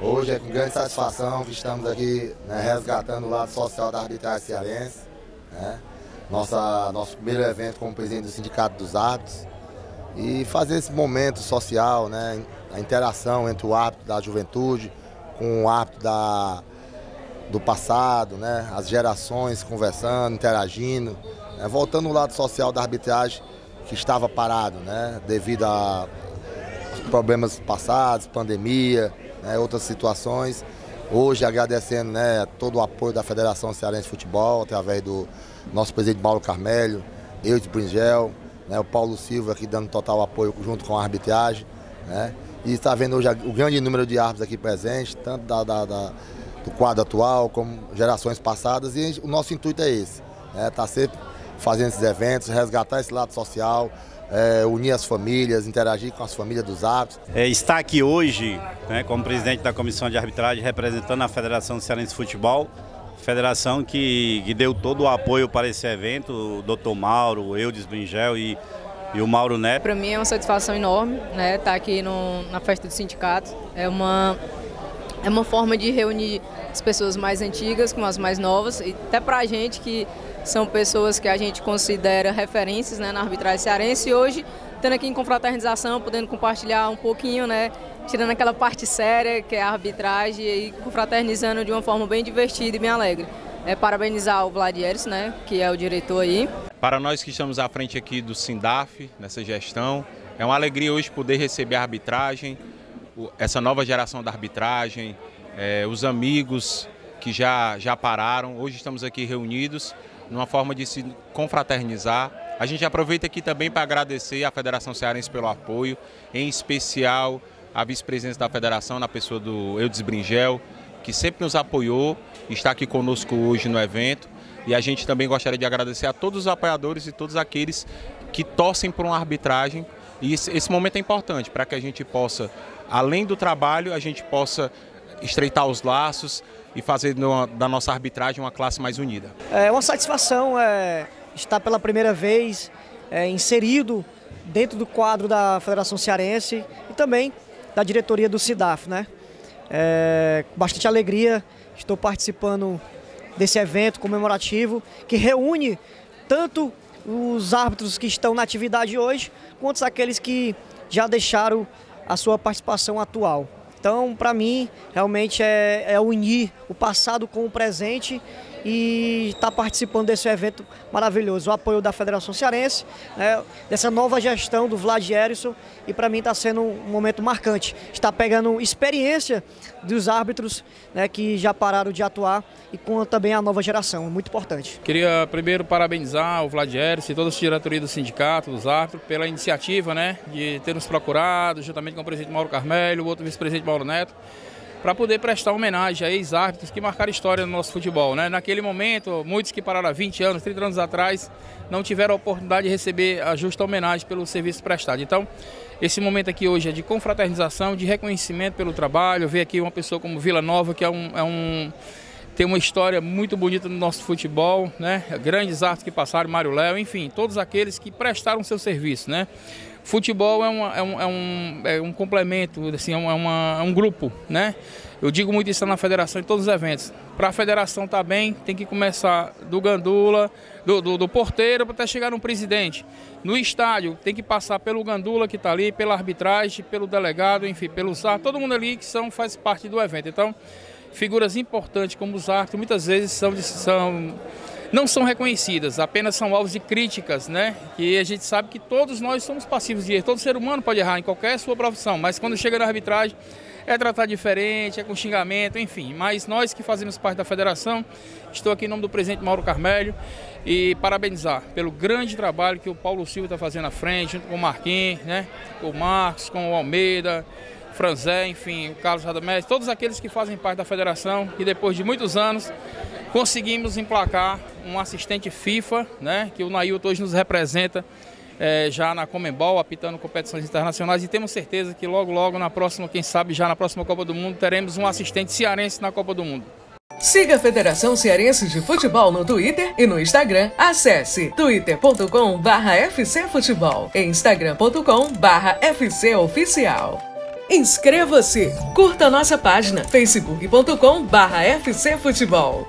Hoje é com grande satisfação que estamos aqui né, resgatando o lado social da arbitragem cearense. Né? Nossa, nosso primeiro evento como presidente do Sindicato dos Árbitros. E fazer esse momento social, né, a interação entre o árbitro da juventude com o árbitro da, do passado, né, as gerações conversando, interagindo, né, voltando o lado social da arbitragem que estava parado, né, devido a problemas passados, pandemia, né, outras situações. Hoje agradecendo né, todo o apoio da Federação Cearense de Futebol, através do nosso presidente Paulo Carmelho, eu de Bringel, né, o Paulo Silva aqui dando total apoio junto com a arbitragem. Né, e está vendo hoje o grande número de árbitros aqui presentes, tanto da, da, da, do quadro atual como gerações passadas. E o nosso intuito é esse, está né, tá sempre fazendo esses eventos, resgatar esse lado social, é, unir as famílias, interagir com as famílias dos árbitros. É, está aqui hoje, né, como presidente da comissão de arbitragem, representando a Federação Cearense de Futebol, federação que, que, deu todo o apoio para esse evento, o doutor Mauro, o Eudes Bringel e, e o Mauro Neto. Para mim é uma satisfação enorme né, estar aqui no, na festa do sindicato. É uma, é uma forma de reunir as pessoas mais antigas com as mais novas, e até para a gente que são pessoas que a gente considera referências né, na arbitragem cearense e hoje, estando aqui em confraternização, podendo compartilhar um pouquinho, né, tirando aquela parte séria que é a arbitragem e confraternizando de uma forma bem divertida e bem alegre. É, parabenizar o Vladieres, né, que é o diretor aí. Para nós que estamos à frente aqui do Sindaf, nessa gestão, é uma alegria hoje poder receber a arbitragem, essa nova geração da arbitragem, é, os amigos que já, já pararam. Hoje estamos aqui reunidos numa forma de se confraternizar. A gente aproveita aqui também para agradecer à Federação Cearense pelo apoio, em especial a vice-presidência da federação, na pessoa do Eudes Bringel, que sempre nos apoiou, está aqui conosco hoje no evento. E a gente também gostaria de agradecer a todos os apoiadores e todos aqueles que torcem por uma arbitragem. E esse momento é importante para que a gente possa, além do trabalho, a gente possa estreitar os laços, e fazer da nossa arbitragem uma classe mais unida. É uma satisfação é, estar pela primeira vez é, inserido dentro do quadro da Federação Cearense e também da diretoria do CIDAF. Né? É, com bastante alegria estou participando desse evento comemorativo que reúne tanto os árbitros que estão na atividade hoje, quanto aqueles que já deixaram a sua participação atual. Então, para mim, realmente é, é, unir o passado com o presente e estar tá participando desse evento maravilhoso. O apoio da Federação Cearense, né, dessa nova gestão do Vlad Erison, e para mim está sendo um momento marcante. Está pegando experiência dos árbitros né, que já pararam de atuar e com também a nova geração, muito importante. Queria primeiro parabenizar o Vlad Erison e toda a diretoria do sindicato, dos árbitros, pela iniciativa né, de ter nos procurado, juntamente com o presidente Mauro Carmelho, o outro vice-presidente Mauro Neto, para poder prestar homenagem a ex-árbitros que marcaram história no nosso futebol. Né? Naquele momento, muitos que pararam há 20 anos, 30 anos atrás, não tiveram a oportunidade de receber a justa homenagem pelo serviço prestado. Então, esse momento aqui hoje é de confraternização, de reconhecimento pelo trabalho, ver aqui uma pessoa como Vila Nova, que é um, é um tem uma história muito bonita no nosso futebol, né? Grandes artes que passaram, Mário Léo, enfim, todos aqueles que prestaram seu serviço, né? Futebol é, uma, é, um, é, um, é um complemento, assim, é, uma, é um grupo, né? Eu digo muito isso na federação em todos os eventos. Para a federação estar tá bem, tem que começar do gandula, do, do, do porteiro, até chegar no presidente. No estádio, tem que passar pelo gandula que está ali, pela arbitragem, pelo delegado, enfim, pelo SAR, todo mundo ali que são, faz parte do evento. Então, figuras importantes como os árbitros muitas vezes são, são não são reconhecidas, apenas são alvos de críticas, né? E a gente sabe que todos nós somos passivos de erro. Todo ser humano pode errar em qualquer sua profissão, mas quando chega na arbitragem é tratar diferente, é com xingamento, enfim. Mas nós que fazemos parte da federação, estou aqui em nome do presidente Mauro Carmelho e parabenizar pelo grande trabalho que o Paulo Silva está fazendo à frente, junto com o Marquinhos, né? Com o Marcos, com o Almeida, Franzé, enfim, o Carlos Radamés, todos aqueles que fazem parte da federação e depois de muitos anos Conseguimos emplacar um assistente FIFA, né, que o Nailton hoje nos representa é, já na Comembol, apitando competições internacionais e temos certeza que logo, logo, na próxima, quem sabe já na próxima Copa do Mundo, teremos um assistente cearense na Copa do Mundo. Siga a Federação Cearense de Futebol no Twitter e no Instagram. Acesse twitter.com barra fcfutebol e instagram.com barra fcoficial. Inscreva-se! Curta nossa página facebook.com barra fcfutebol.